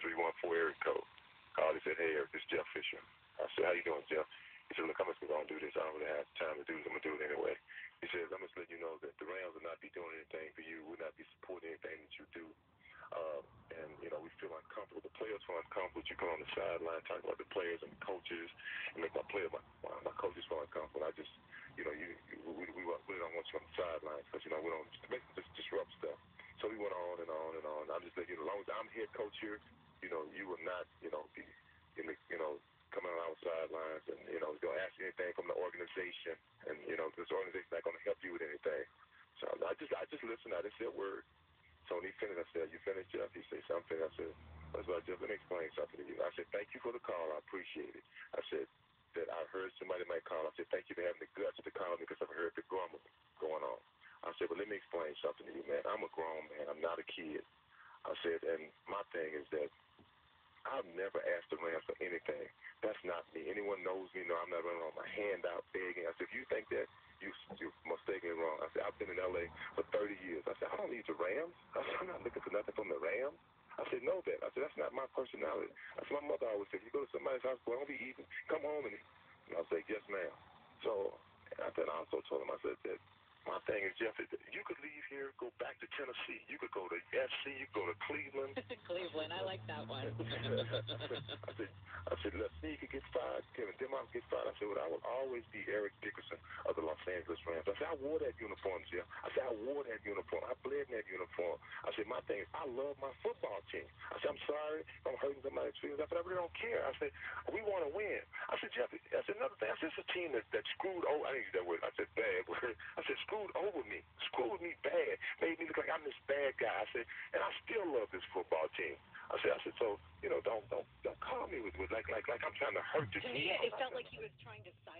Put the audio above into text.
314 area code. Called, he said, hey, Eric, this Jeff Fisher. I said, how you doing, Jeff? He said, look, I'm just going to do this. I don't really have time to do this. I'm going to do it anyway. He says, I'm just letting you know that the Rams will not be doing anything for you. We'll not be supporting anything that you do. Um, and, you know, we feel uncomfortable. The players feel uncomfortable. You come on the sideline, talk about the players and the coaches, and make my players, my, my, coaches feel uncomfortable. I just, you know, you, you we, we, we don't want you on the sideline because, you know, we don't, make, just disrupt stuff. So we went on and on and on. I'm just letting you know, as long as I'm head coach here, you know, you will not, you know, be in the, you know, coming our sidelines and, you know, don't ask anything from the organization. And, you know, this organization not going to help you with anything. So I just, I just listened. I didn't say a word. He finished, I said, you finished, Jeff? He said something. I said, that's what Jeff, let me explain something to you. I said, thank you for the call. I appreciate it. I said, that I heard somebody might call. I said, thank you for having the guts to call me because I've heard the grumble going on. I said, but let me explain something to you, man. I'm a grown man. I'm not a kid. I said, and my thing is that I've never asked the Rams for anything. That's not me. Anyone knows me, know I'm not running on my hand out begging. I said, if you think that, you, you're mistakenly wrong. I said, I've been in L.A. for 30 years. I said, I don't need the Rams. I said, I'm not looking for nothing from the Rams. I said, know that. I said, that's not my personality. I said, my mother always said, you go to somebody's house, go home, be eating, come home, and, and I said, yes, ma'am. So I then I also told him, I said that my thing is, Jeff, you could leave here, go back to Tennessee. You could go to FC. You could go to Cleveland. Cleveland, I like that one. I said, I said, Les could get fired. Kevin Demoff get fired. I said, well, I will always be Eric Dickerson of the Los Angeles Rams. I said, I wore that uniform, Jeff. I said, I wore that uniform. I bled in that uniform. I said, my thing is, I love my football team. I said, I'm sorry if I'm hurting somebody's feelings. I said, I really don't care. I said, we want to win. I said, Jeff, I said, another thing. I said, it's a team that, that screwed over. I didn't use that word. I said, bad word. I said, screwed over me, screwed me bad, made me look like I'm this bad guy. I said, and I still love this football team. I said, I said, so you know, don't don't don't call me with, with like like like I'm trying to hurt to me, it felt like he was trying to silence.